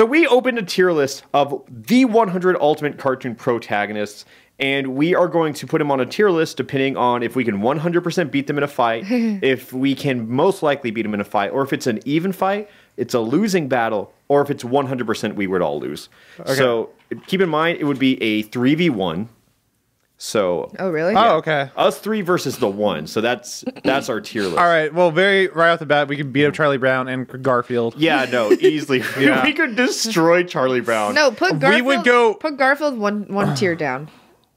So we opened a tier list of the 100 ultimate cartoon protagonists, and we are going to put them on a tier list depending on if we can 100% beat them in a fight, if we can most likely beat them in a fight, or if it's an even fight, it's a losing battle, or if it's 100% we would all lose. So keep in mind, it would be a 3v1. So Oh, really? Oh, okay. us three versus the one. So that's that's our tier list. All right. Well, very right off the bat, we can beat up Charlie Brown and Garfield. Yeah, no, easily. Yeah. we could destroy Charlie Brown. No, put Garfield. We would go- Put Garfield one one tier down.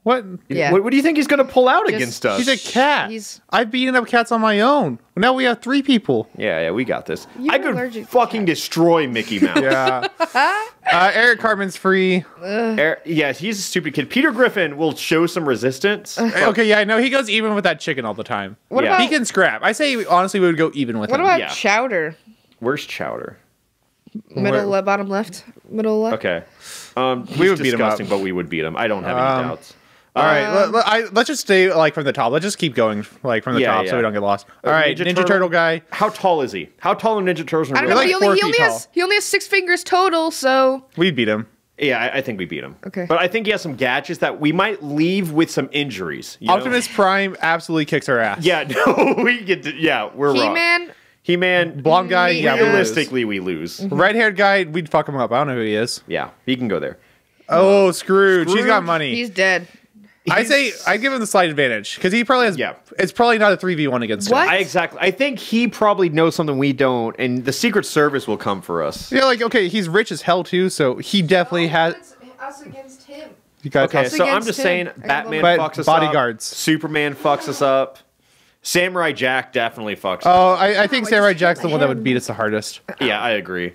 What? Yeah. What, what do you think he's going to pull out Just- against us? He's a cat. He's- I've beaten up cats on my own. Now we have three people. yeah, yeah, we got this. You're I could allergic fucking destroy Mickey Mouse. Yeah. uh, Eric Cartman's free. Er- yeah, he's a stupid kid. Peter Griffin will show some resistance. Okay, yeah, I know he goes even with that chicken all the time. What Yeah. about He can scrap. I say honestly, we would go even with what him. about Yeah. Chowder? Where's Chowder? Middle left, bottom left, middle left. Okay. Um, We he's would beat him up. but we would beat him. I don't have any Um, doubts. All right, let, let, I, let's just stay like from the top. Let's just keep going like from the Yeah, top yeah. so we don't get lost. All Uh, right, Ninja Ninja, Turtle- Turtle guy. How tall is he? How tall are Ninja Turtles in I don't know. like he only, he only has he only has six fingers total. So We beat him. Yeah, I, I think we beat him. Okay. But I think he has some gadgets that we might leave with some injuries. you know? Optimus Prime absolutely kicks our ass. Yeah, no, we get to, yeah, we're He wrong. Man, He Man, Blonde guy. Yeah, we lose. realistically, we lose. Red haired guy, we'd fuck him up. I don't know who he is. Yeah, he can go there. Oh, Scrooge. He's got money. he's dead. I say I give him the slight advantage because he probably has. Yeah. It's probably not a three v one against What? him. I exactly. I think he probably knows something we don't, and the Secret Service will come for us. Yeah, like okay, he's rich as hell too, so he definitely has. us against him. You got Okay, so I'm just him. saying, Batman But fucks us bodyguards. up. Superman fucks us up. Samurai Jack definitely fucks. us Oh, I, I think I Samurai just Jack's the my one that would beat us the hardest. Yeah, I agree.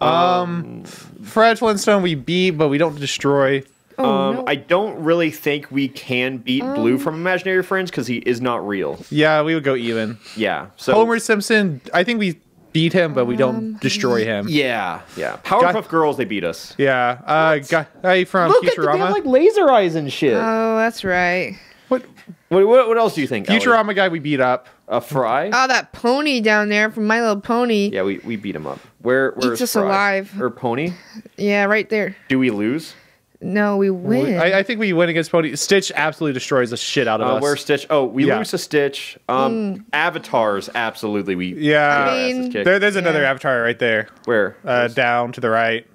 Um, Fred Flintstone we beat, but we don't destroy. Oh, Um, no. I don't really think we can beat Blue from Imaginary Friends because he is not real. Yeah, we would go even. Yeah. So Homer Simpson, I think we beat him, but we don't destroy him. Yeah, yeah. Powerpuff Girls, they beat us. Yeah, uh, guy from Futurama. laser eyes and shit. oh, that's right. what what, what, what else do you think? Ellie? Futurama guy we beat up? A Fry? Oh, that pony down there from My Little Pony. yeah, we, we beat him up. Where where's us Fry? alive. Or Pony? Yeah, right there. Do we lose? No, we win. I, I think we win against Pony. Stitch absolutely destroys the shit out of Uh, us. where's Stitch? Oh, we Yeah. lose to Stitch. Um, Avatars, absolutely. We Yeah, I mean- there, there's another Yeah. avatar right there. where? Uh, down to the right.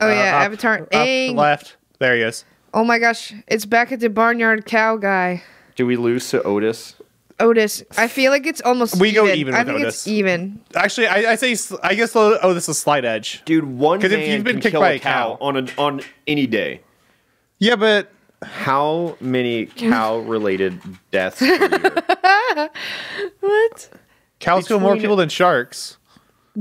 oh yeah, Uh, up- Avatar. Up, Aang. left. There he is. Oh my gosh, it's back at the barnyard cow guy. Do we lose to Otis? Otis. I feel like it's almost We go even. even I with think Otis. it's even. Actually, I, I say I guess oh, this is slight edge. Dude, one 'Cause man if you've been can kicked kill by a a cow, cow- on a, on any day. Yeah, but How many cow-related deaths per year? What? cows kill more Between- people than sharks.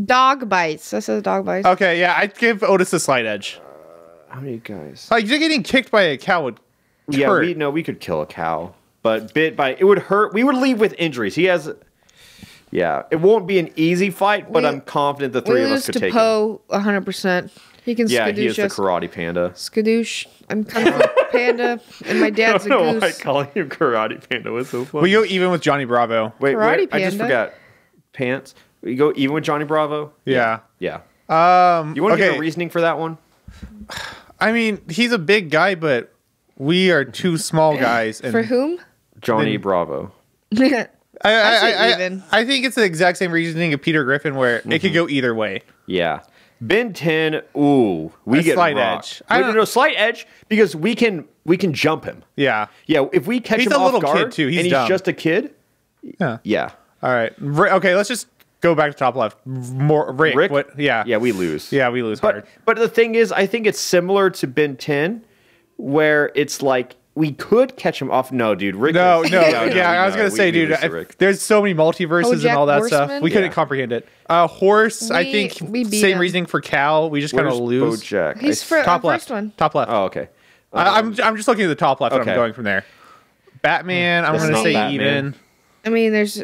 Dog bites. That says dog bites. Okay, yeah, I'd give Otis a slight edge. Uh, how many guys? Like just getting kicked by a cow would Yeah, hurt. we no, we could kill a cow, but bit by it would hurt. We would leave with injuries. He has. Yeah, it won't be an easy fight, but We- I'm confident the three of us lose could to take him. Po 100%. He can Yeah, he is skadoosh the karate panda. Skadoosh. I'm kind of a panda, and my dad's a don't know why goose. calling him karate panda was so funny. we go even with Johnny Bravo. wait, Karate wait, I just forgot. Pants. We go even with Johnny Bravo. Yeah. Yeah. Um. You want to okay. give a reasoning for that one? I mean, he's a big guy, but we are two small guys. And For whom? Johnny Then- Bravo. I, I, I I, I, even. I think it's the exact same reasoning of Peter Griffin, where it Mm-hmm. could go either way. Yeah. Ben 10, ooh, we A get slight rocked. edge. I Wait, no, don't- no, slight edge because we can we can jump him. Yeah. Yeah, if we catch He's him a off little kid, guard too. He's and dumb. he's just a kid, Yeah. yeah, All right. Ri- Okay. Let's just go back to top left. More Rick. Rick, What? Yeah. yeah, we lose. Yeah. We lose but hard. but the thing is, I think it's similar to Ben 10, where it's like we could catch him off. No, dude, Rick. No, is- no, yeah, we I was gonna We- say, we dude, lose to if- Rick. there's so many multiverses and all that stuff. Horseman? We couldn't Yeah. comprehend it. Uh, horse, I think we beat same him. reasoning for Cal. We just kind of lose. Bojack? He's for Top uh, left. first one. Top left. Oh, okay. I, I'm I'm just looking at the top left. Okay. I'm going from there. Batman. I'm gonna say Batman. even. I mean, there's.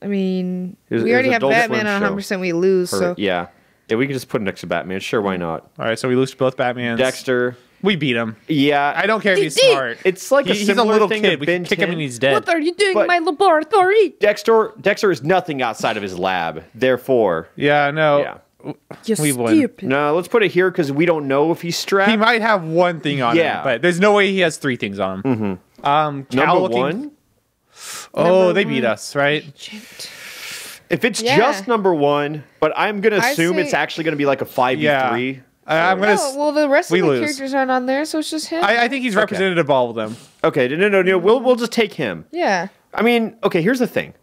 I mean, There's- we already have Batman on 100%. We lose, Or- so. yeah, yeah, we can just put him next to Batman. Sure, why not? All right, so we lose to both Batmans. Dexter. We beat him. Yeah, I don't care if he's Dee-dee. smart. It's like a He- he's a little thing kid. to We Ben can kick him 10. and he's dead. What are you doing But- in my laboratory? Dexter Dexter is nothing outside of his lab. Therefore, Yeah, no. Yeah. You We win. stupid. No, let's put it here because we don't know if he's strapped. he might have one thing on Yeah. him, but there's no way he has three things on him. Mm-hmm. Um, Number looking- one. Oh, Number they beat one. us, right? Shit. If it's Yeah. just number one, but I'm gonna I assume it's actually gonna be like a five v Yeah. three. I, I'm gonna. No, well, the rest we of the lose. characters aren't on there, so it's just him. I, I think he's representative of all of them. Okay, no, no, no. We'll mm-hmm. we'll just take him. yeah. I mean, okay. Here's the thing.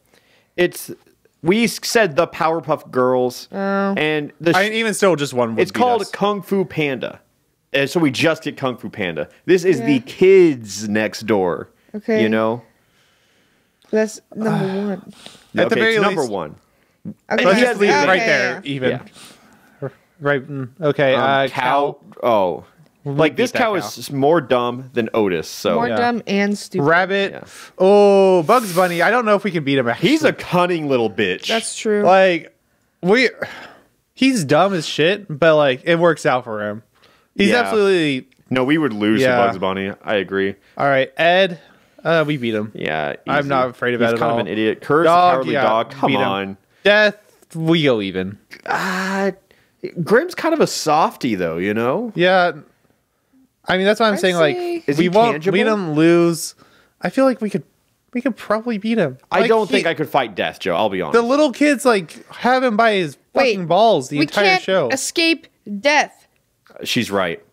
It's we said the Powerpuff Girls, Oh. and the I mean, even still, just one. Would it's beat called us. Kung Fu Panda, and so we just get Kung Fu Panda. This is the kids next door. Okay. you know. That's number one. At the okay, very it's number least- one. Okay. Let's just leave it okay, right yeah, there, yeah. even. Yeah. Right. mm, Okay. Um, uh, cow. Oh, like this cow, cow. is more dumb than Otis. So More Yeah. dumb and stupid. Rabbit. Yeah. Oh, Bugs Bunny. I don't know if we can beat him. Actually. he's a cunning little bitch. That's true. like we. He's dumb as shit, but like it works out for him. He's Yeah. absolutely no, we would lose Yeah. to Bugs Bunny. I agree. all right. Ed, uh, we beat him. Yeah, I'm not afraid of He's that at kind of an idiot. Courage Dog, a cowardly yeah, dog. Come beat him. on. Death, we go even. Uh, Grim's kind of a softy, though. You know. Yeah. I mean, that's why I'm I'd saying like Is we won't tangible? beat him, lose. I feel like we could, we could probably beat him. I Like, don't he- think I could fight Death, Joe. I'll be honest. The little kids like have him by his Wait, fucking balls the we entire can't show. escape death. Uh, she's right.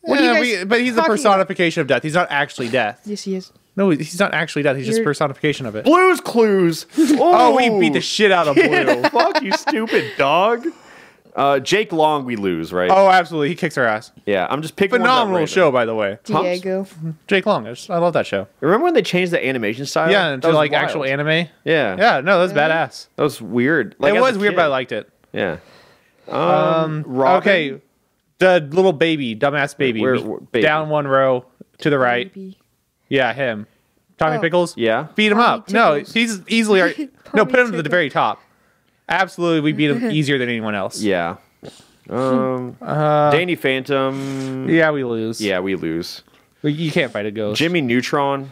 What are you Yeah, guys we- but he's a talking personification of death. He's not actually death. Yes, he is. No, he's not actually death. He's just You're- personification of it. Blues Clues. Oh, we beat the shit out of Blue. Fuck you, stupid dog. Uh, Jake Long, we lose, right? oh, absolutely. He kicks our ass. yeah. I'm just picking. ones out Phenomenal random. show, by the way. Humps? Diego. Jake Long. I, just, I love that show. Remember when they changed the animation style? Yeah, That into like wild. actual anime. Yeah. Yeah, no, that that's badass. That was weird. Like, it was weird, but I liked it. Yeah. Um, Um, Robin? Okay, the little baby, dumbass baby, Where- We- where- baby? down one row to the right. Maybe. Yeah, him. Tommy Oh. Pickles. Yeah. beat him Pommy up. No, he's easily. our- no, put him to the very top. Absolutely, we beat him easier than anyone else. Yeah. Um, Uh, Danny Phantom. yeah, we lose. Yeah, we lose. We- you can't fight a ghost. Jimmy Neutron.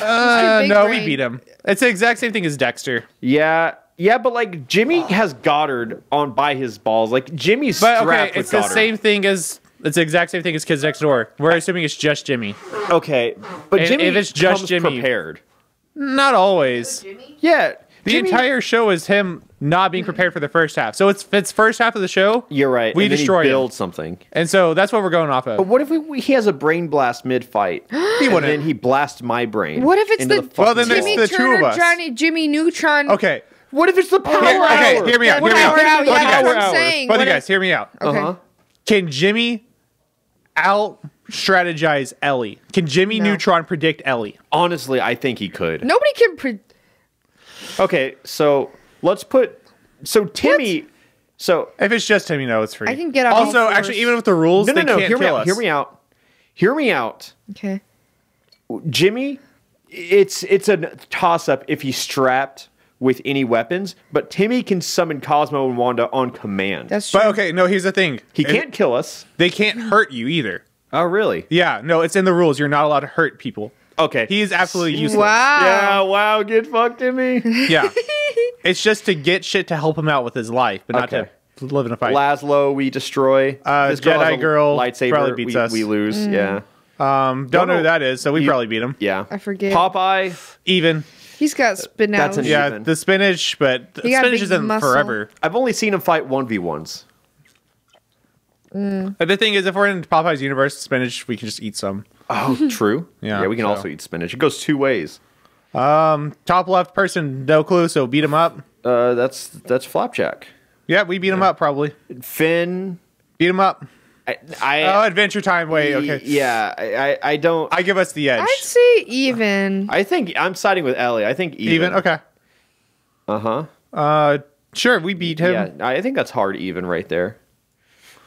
Uh, big no, we beat him. It's the exact same thing as Dexter. Yeah. Yeah, but like Jimmy has Goddard on by his balls. Like Jimmy's But strapped okay, with it's the same thing as. It's the exact same thing as Kids Next Door. We're assuming it's just Jimmy. Okay, but If- Jimmy if it's just comes Jimmy- prepared. Not always. Yeah, The Jimmy- entire show is him not being prepared for the first half. So it's it's first half of the show. You're right. We and then destroy he him. something. And so that's what we're going off of. But what if we, we- he has a brain blast mid fight? He wouldn't. then he blasts my brain. What if it's into the- fucking Well, then there's? Jimmy the two of us. Johnny, Jimmy Neutron. Okay. What if it's the power okay, hour? hear me out. One Hear me out. hour out, Both yeah, you that's guys. what I'm saying. Both What you if- guys, hear me out. Okay. Uh-huh. Can Jimmy out strategize Ellie? Can Jimmy No. Neutron predict Ellie? Honestly, I think he could. Nobody can. Pre- Okay, so let's put. So Timmy. So If it's just Timmy, no, know it's free. I can get on all Also, fours. actually, even with the rules, no, no, they no. can't Hear me out. us. Hear me out. Hear me out. okay. Jimmy, it's it's a toss up if he's strapped with any weapons, but Timmy can summon Cosmo and Wanda on command. That's true. But okay, no. Here's the thing. he If- can't kill us. They can't hurt you either. Oh, really? Yeah, no, it's in the rules. You're not allowed to hurt people. Okay. He is absolutely useless. Wow. Yeah, wow, get fucked, in me. Yeah. it's just to get shit to help him out with his life, but not Okay. to live in a fight. Lazlo, we destroy. Uh, This girl Jedi has girl lightsaber. probably beats we, us. we lose. Mm. Yeah, um, don't know who that is, so we You- probably beat him. yeah. I forget. Popeye. Even. He's got spinach. That's an- Yeah, Even. the spinach, but the He got a spinach isn't muscle. forever. I've only seen him fight one v ones. Uh, The thing is, if we're in Popeye's universe, spinach, we can just eat some. Oh, true. Yeah, yeah. We can so- also eat spinach. It goes two ways. Um, top left person, no clue, so beat him up. Uh, that's that's Flapjack. Yeah, we beat him up probably. Finn. Beat him up. I. I Oh, Adventure Time. Wait, okay. Yeah, I, I, I don't. I, I give us the edge. I'd say even. I think I'm siding with Ellie. I think even. even. Okay. Uh huh. Uh, sure, we beat him. Yeah, I think that's hard even right there.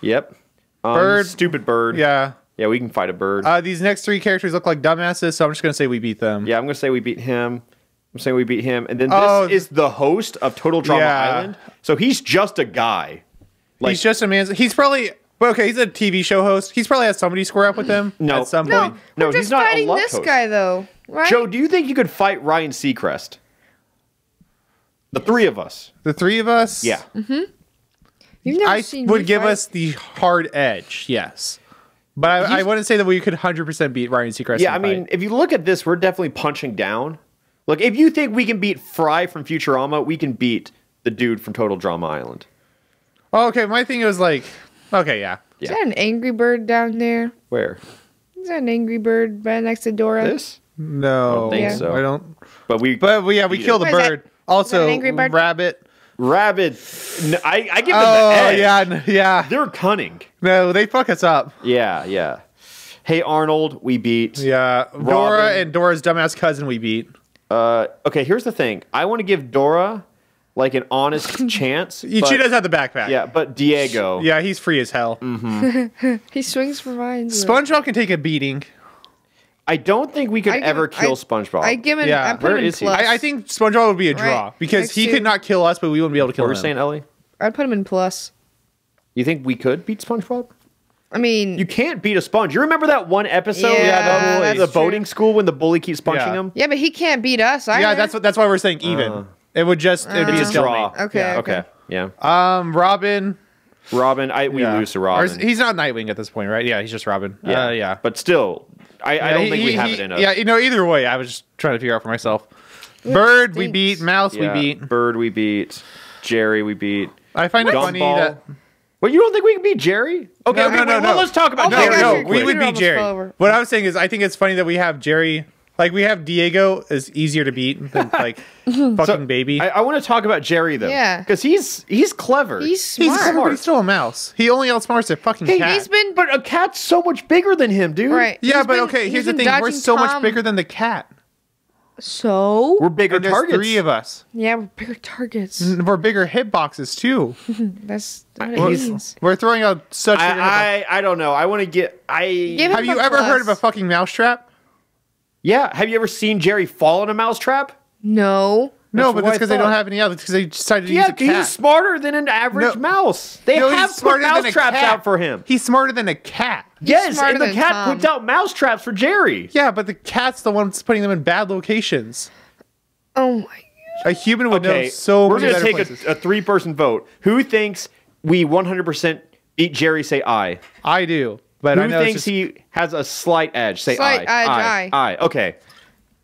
Yep. Um, Bird. Stupid bird. Yeah. Yeah, we can fight a bird. Uh, these next three characters look like dumbasses, so I'm just gonna say we beat them. yeah, I'm gonna say we beat him. I'm saying we beat him, and then this Oh, is the host of Total Drama Yeah. Island. So he's just a guy. Like, he's just a man. He's probably well, okay. He's a TV show host. He's probably had somebody square up with him No. at some No, point. No, we're he's just not a fighting this host. guy though, right? Joe, do you think you could fight Ryan Seacrest? The three of us. The three of us. Yeah. You've never I seen would me give fight? us the hard edge, yes. But I, I wouldn't say that we could 100% beat Ryan Seacrest. Yeah, I in mean, if you look at this, we're definitely punching down. Look, if you think we can beat Fry from Futurama, we can beat the dude from Total Drama Island. Oh, okay, my thing was like, okay, yeah. Is Yeah. that an angry bird down there? Where? Is that an angry bird right next to Dora? This? No, I don't think Yeah. so. I don't. But we. But well, yeah, we Beat kill it. the What is that? bird. Is that Also, an angry bird? rabbit. Rabbit. No, I, I give them Oh the edge. yeah, n- yeah. They're cunning. No, they fuck us up. Yeah, yeah. Hey, Arnold, we beat. Yeah, Dora Robin. and Dora's dumbass cousin we beat. Uh, okay, here's the thing. I want to give Dora like an honest chance. She but- does have the backpack. Yeah, but Diego. yeah, he's free as hell. He swings for vines. SpongeBob can take a beating. I don't think we could give- ever kill I- SpongeBob. I give him. Yeah, I put where him in is he? plus. I, I think SpongeBob would be a draw Right. because Next he to- could not kill us, but we wouldn't be able to kill what were him. you saying, Ellie? I'd put him in plus. You think we could beat SpongeBob? I mean, You can't beat a sponge. You remember that one episode? Yeah, the, that's the true. boating school when the bully keeps punching Yeah. him. yeah, but he can't beat us. Either. Yeah, that's what that's why we're saying even. Uh. it would just it'd be a a draw. Okay, Yeah. okay. Yeah. Um, Robin. Robin, I we yeah. lose to Robin. is- he's not Nightwing at this point, right? Yeah, he's just Robin. Yeah, uh, yeah. But still, I, I don't he- think we he- have it in us. Yeah, you know, either way, I was just trying to figure out for myself. Bird, we beat. Mouse, Yeah. we beat. Bird, we beat. Jerry, we beat. I find it funny Gumball. that. Well, you don't think we can beat Jerry? Okay, No, okay, no, wait, no, well, no. let's talk about Oh No, Jerry. no, we would computer beat Jerry. over. What I was saying is, I think it's funny that we have Jerry. Like we have Diego is easier to beat than like fucking baby. I, I want to talk about Jerry though. Yeah. Because he's he's clever. he's he's smart. clever, but he's still a mouse. He only outsmarts a fucking Hey, cat. He's been but a cat's so much bigger than him, dude. right. yeah, He's but been- okay. Here's the thing: we're dodging so much bigger than the cat. So We're bigger And there's targets. three of us. yeah, we're bigger targets. We're bigger hitboxes too. That's what it means. We're throwing out such. I, I I don't know. I want to get I Give Have you a ever heard of a plus. fucking mousetrap? Yeah. Have you ever seen Jerry fall in a mousetrap? No. No, but that's because they don't have any others. Because they decided to Yeah, use a cat. he's smarter than an average No. mouse. They No, he's have put smarter than a mousetraps cat. out for him. He's smarter than a cat. yes, and the cat Tom. puts out mousetraps for Jerry. Yeah, but the cat's the one that's putting them in bad locations. Oh my. Gosh. A human would Okay, know so we're gonna take a, a three-person vote. Who thinks we 100% beat Jerry? Say I. I do, but Who I know thinks just- he has a slight edge? Say Slight I. edge, I. I. Okay.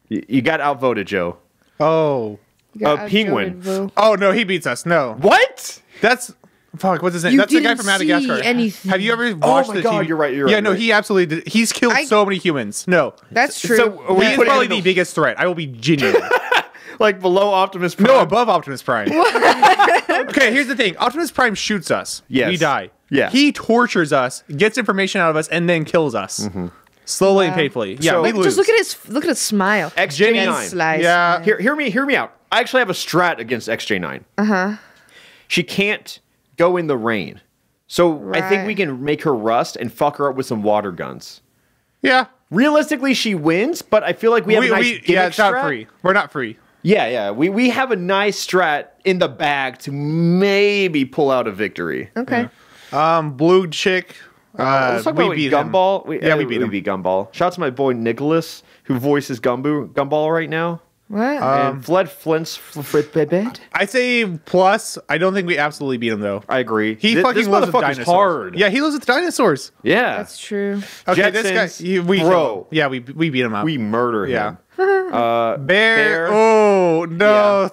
You, you got outvoted, Joe. Oh, A uh, outvoted, penguin. boo. oh no, he beats us. No, What? that's fuck. What's his name? You that's the guy from Madagascar. see anything. Have you ever oh watched Oh my the God, TV? you're right, you're yeah, right, no, you're he absolutely did. He's killed I- so many humans. No, That's true. So are he's putting probably him the biggest threat. I will be genuine. like below Optimus Prime? no, above Optimus Prime. okay, here's the thing. Optimus Prime shoots us. Yes. we die. Yeah. he tortures us, gets information out of us, and then kills us slowly and painfully. Yeah, So- we lose. Just look at his look at his smile. XJ9. And slice. Yeah. Hear, hear me, hear me out. I actually have a strat against XJ9. Uh huh. Uh-huh. She can't go in the rain, so I think we can make her rust and fuck her up with some water guns. yeah. Realistically, she wins, but I feel like we have We, a nice we, yeah, it's not free. We're not free. Yeah, yeah. We we have a nice strat in the bag to maybe pull out a victory. Okay. Um, blue chick. Uh, Let's talk we about beat Gumball. him. We, yeah, uh, we beat him. We beat Gumball. Shout out to my boy Nicholas, who voices Gumbo Gumball right now. What? Um, and Fled Flint's Flint. I say plus. I don't think we absolutely beat him though. I agree. He Th- fucking this lives with dinosaurs. hard. Yeah, he lives with dinosaurs. yeah. That's true. Okay, this Jetsons, guy. he- we bro. Yeah, we we beat him up. we murder him. yeah. Him. Uh, Bear. Bear. Oh no.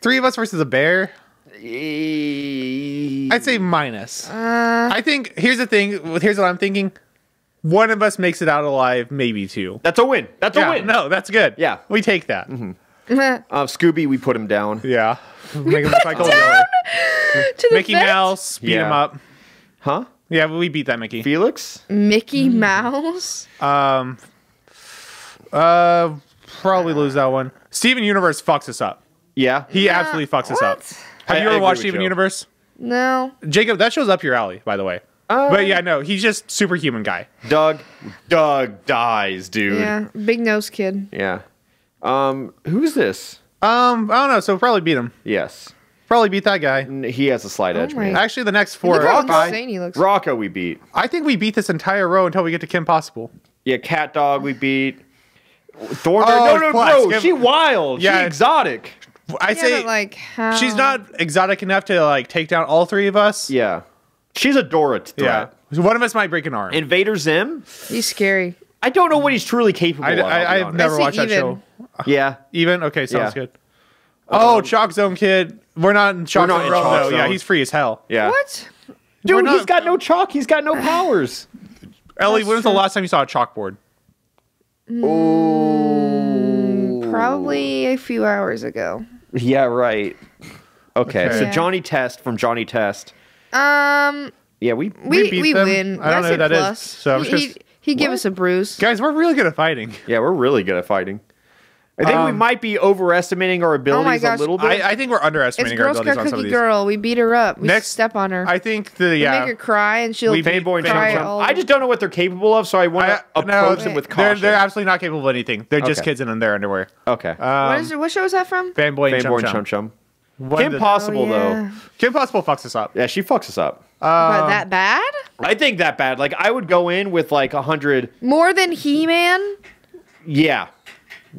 Three of us versus a bear. I'd I'd say minus. Uh, I think here's the thing. Here's what I'm thinking. One of us makes it out alive, maybe two. that's a win. That's a win. no, that's good. Yeah. we take that. Uh, Scooby, we put him down. Yeah, make him look like old to the Mickey vet? Mouse beat Yeah. him up. Huh? Yeah, we beat that Mickey. Felix? Mickey Mouse. Um, uh, probably lose that one. Steven Universe fucks us up. Yeah. He absolutely fucks us up. Have I- you ever watched Steven Joe. Universe? No. Jacob, that shows up your alley, by the way. Uh, but yeah, no, he's just superhuman guy. Doug. Doug dies, dude. Yeah. Big nose kid. Yeah. Um, who's this? Um, I don't know, so probably beat him. Yes. Probably beat that guy. N- He has a slight edge, man. Actually, the next four Look how insane he looks. Rocko, we beat. I think we beat this entire row until we get to Kim Possible. Yeah, Cat Dog, we beat. Thornberry. Oh, no, no, plus, bro. give- She wild. Yeah. She exotic. I Yeah, say but like how? she's not exotic enough to like take down all three of us. Yeah. She's a Dora Yeah. threat. So One of us might break an arm. Invader Zim? He's scary. I don't know what he's truly capable I, of. I'll be I, I've never I see watched that even. show. Yeah. Even okay, sounds Yeah. good. Oh, um, Chalk Zone Kid. We're not in Chalk not Zone. in Chalk though. Yeah, he's free as hell. Yeah. What? Dude, not- he's got no chalk. He's got no powers. Ellie, That's when was the last time you saw a chalkboard? Oh. Probably a few hours ago. Yeah, right. Okay, Okay. so Yeah. Johnny Test from Johnny Test. Um, Yeah, we we We beat we, them? win. I don't know That's who a that is, plus. so I'm he, just- he, he give us a bruise. Guys, we're really good at fighting. yeah, we're really good at fighting. I think we Um, might be overestimating our abilities gosh. a little bit. I, I think we're It's underestimating our Girl abilities Scout on some of Cookie these. Girl. We beat her up. We Next- step on her. I think the yeah. we make her cry, and she'll We beat Fanboy and cry Chum Chum. all- I just don't know what they're capable of, so I want to I- no, them with they're, they're absolutely not capable of anything. They're just kids in their underwear. okay. Um, what, is what show is that from? Fanboy and Fanboy Chum Chum. Chum Chum. One Kim the- Possible Oh, yeah. though. Kim Possible fucks us up. Yeah, she fucks us up. but that bad? I think that bad. Like I would go in with like a hundred. More than He Man Yeah,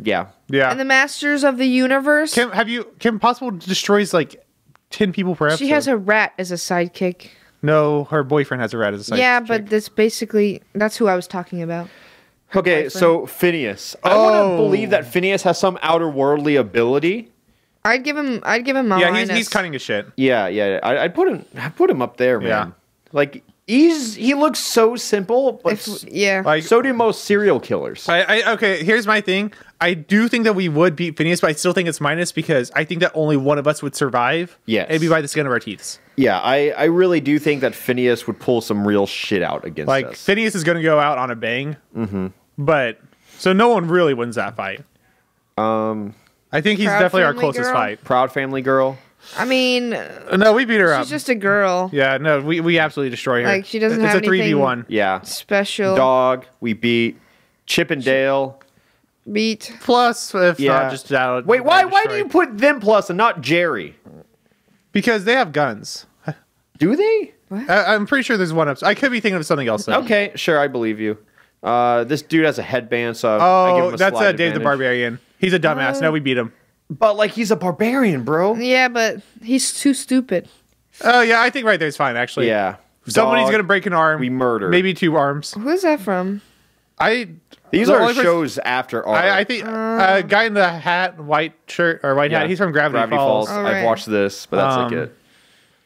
yeah. Yeah. and the Masters of the Universe? Kim, have you? Kim Possible destroys like ten people per episode. she has a rat as a sidekick. no. Her boyfriend has a rat as a sidekick. yeah, chick. but that's basically that's who I was talking about. Okay, so Phineas. I want to Oh. believe that Phineas has some outer worldly ability. I'd give him. I'd give him a yeah, he's, minus. he's cunning as shit. Yeah, yeah. I, I'd put him. I put him up there, man. Yeah. Like he's he looks so simple, but If, yeah. Like so do most serial killers. I, I okay. Here's my thing. I do think that we would beat Phineas, but I still think it's minus because I think that only one of us would survive. Yes. it'd be by the skin of our teeth. yeah, I I really do think that Phineas would pull some real shit out against Like us. Like Phineas is going to go out on a bang. Mm-hmm. But so no one really wins that fight. um, I think he's Proud definitely our closest girl? fight. proud family girl. I mean, No, we beat her up. she's just a girl. yeah, no, we, we absolutely destroy her. Like, she doesn't it's have a three v one. Yeah, Special dog. We beat Chip and Dale. beat. Plus, if Yeah. not just out. Wait, why why do you put them plus and not Jerry? Because they have guns. Do they? I, I'm pretty sure there's one up. I could be thinking of something else. Though. Okay, sure, I believe you. Uh, this dude has a headband, so I give Oh, him a that's uh, slight Dave the. Barbarian. He's a dumbass. no, we beat him. But like, he's a barbarian, bro. Yeah, but he's too stupid. Oh yeah, I think right there's fine actually. Yeah. Somebody's Dog, gonna break an arm. We murder. maybe two arms. Who's that from? I These are only person- shows after our I, I think uh, guy in the hat, white shirt or white Yeah. hat. He's from Gravity, Falls. Oh, I've watched this, but that's like Um, it.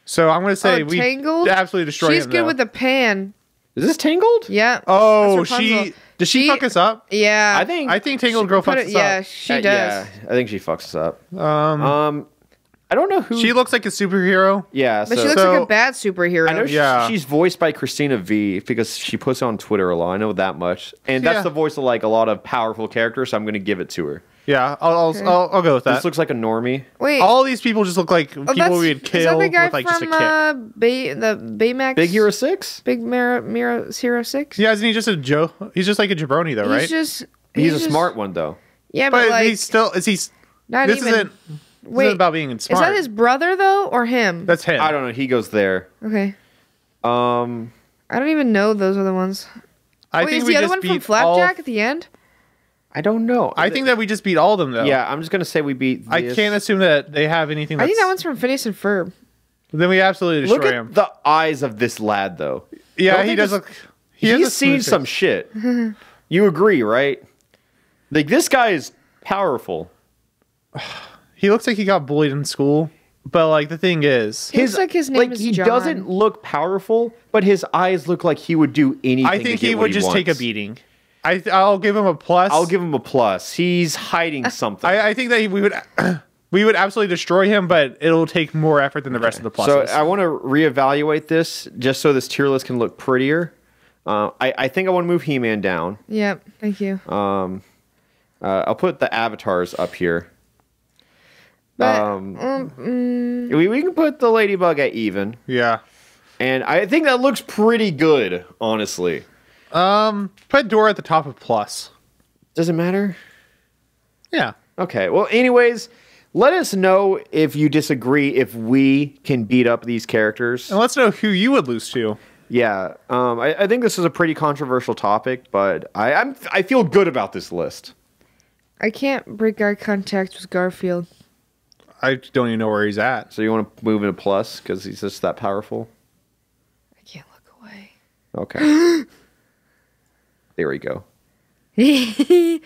So I'm gonna say oh, we Tangled. absolutely destroy She's him. good though. with the pan. Is this Tangled? Yeah. Oh, she Rapunzel. Does she, She- fuck us up? Yeah. I think. I think Tangled Girl Put fucks it- us yeah, up. she uh, does. Yeah, I think she fucks us up. Um, Um, I don't know who. she looks like a superhero. yeah, But so she looks So- like a bad superhero. I know she- Yeah. she's voiced by Cristina Vee because she puts it on Twitter a lot. I know that much, and that's Yeah. the voice of like a lot of powerful characters. So I'm going to give it to her. Yeah, I'll I'll, Okay. I'll, I'll go with that. This looks like a normie. Wait. All these people just look like oh, people that's, we would is that kill the guy with like just a kick. uh, Bay, the Baymax? Big Hero Six. Big Mirror, Mirror Hero 6? yeah, isn't he just a Joe? He's just like a jabroni though, He's right? just. He's, a just- smart one though. Yeah, but, but like. he's still is he? not this even. isn't. This Wait, isn't about being Is that his brother, though, or him? That's him. I don't know. He goes there. Okay. Um, I don't even know those other ones. I Wait, think is we the other just one from Flapjack at the end? I don't know. I think that we just beat all of them though. Yeah, I'm just gonna say we beat. I this. can't assume that they have anything. I think that one's from Phineas and Ferb. Then we absolutely destroy Look at him. the eyes of this lad, though. yeah, Don't he does this- look. He has He's seen smooth some shit. you agree, right? Like this guy is powerful. He looks like he got bullied in school. But like the thing is, He looks like his name like is he John. doesn't look powerful, but his eyes look like he would do anything. I to think get he what would just take a beating. I th- I'll give him a plus. I'll give him a plus. He's hiding something. I, I think that he, we would we would absolutely destroy him, but it'll take more effort than the rest of the pluses. so. I want to reevaluate this just so this tier list can look prettier. Uh, I, I think I want to move He-Man down. Yep, thank you. Um, uh, I'll put the avatars up here. But, um, um, mm, We, we can put the ladybug at even, yeah. and I think that looks pretty good. Honestly, Um, put Dora at the top of plus. does it matter? Yeah. Okay. Well, anyways, let us know if you disagree if we can beat up these characters. And let's know who you would lose to. Yeah. Um, I, I think this is a pretty controversial topic, but I, I'm I feel good about this list. I can't break eye contact with Garfield. I don't even know where he's at. So you want to move into plus because he's just that powerful? I can't look away. Okay. there we go.